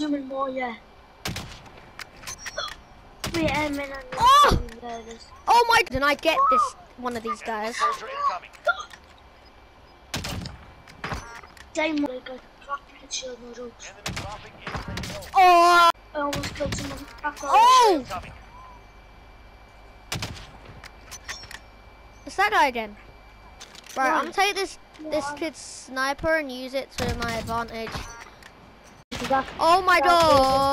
Zooming more, yeah. Wait a minute. Oh! There it is. Oh my! Did I get this one of these guys? Soldier. Same like a crack shield no jokes. Enemy dropping into the AO. Oh! I almost killed someone. Oh! Incoming. It's that guy again. Right, I'm Right. gonna take this this Yeah. kid's sniper and use it to my advantage. Oh my god!